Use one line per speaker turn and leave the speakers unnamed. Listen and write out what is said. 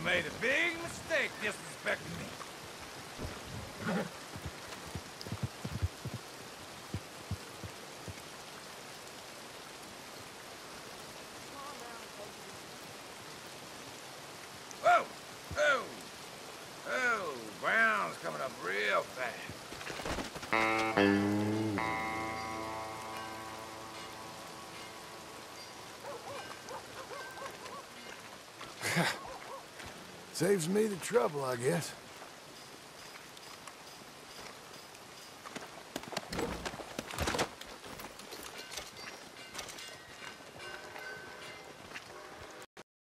You made a big mistake disrespecting me. Oh! Oh, Brown's coming up real fast.
Saves me the trouble, I guess.